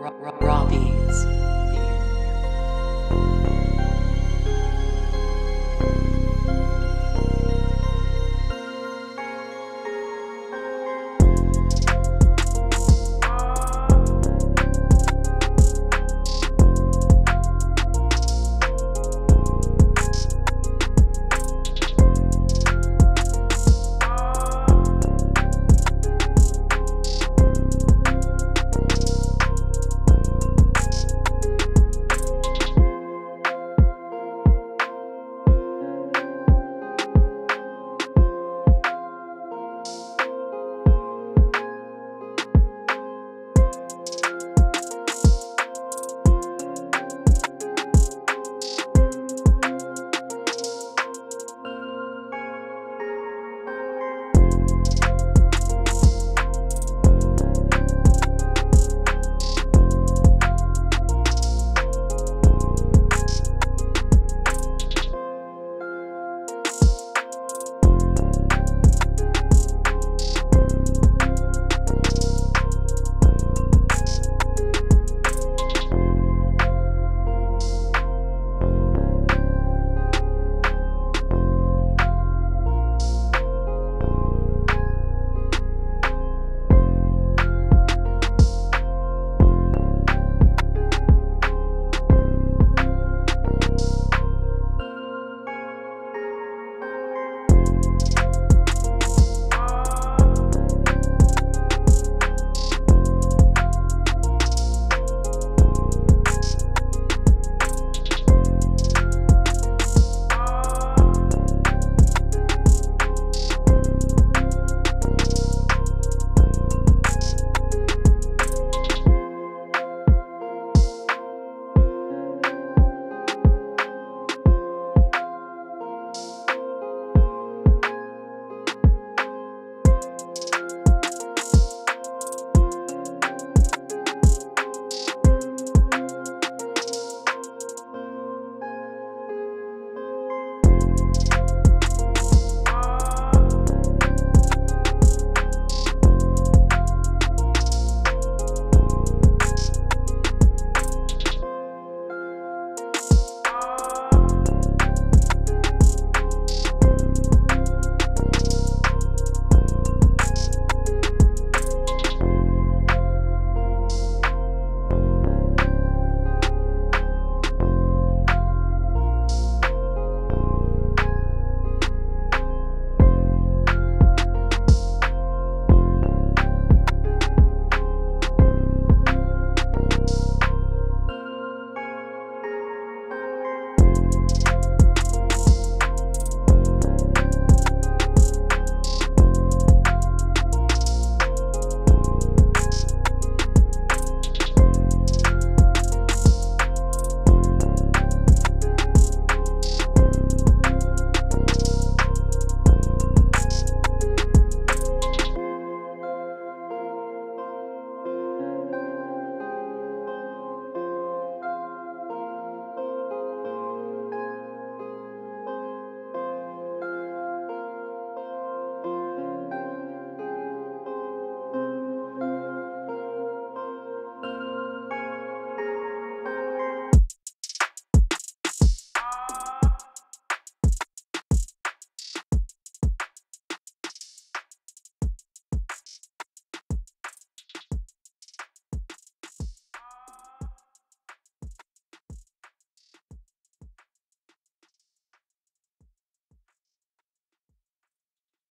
Raw beans.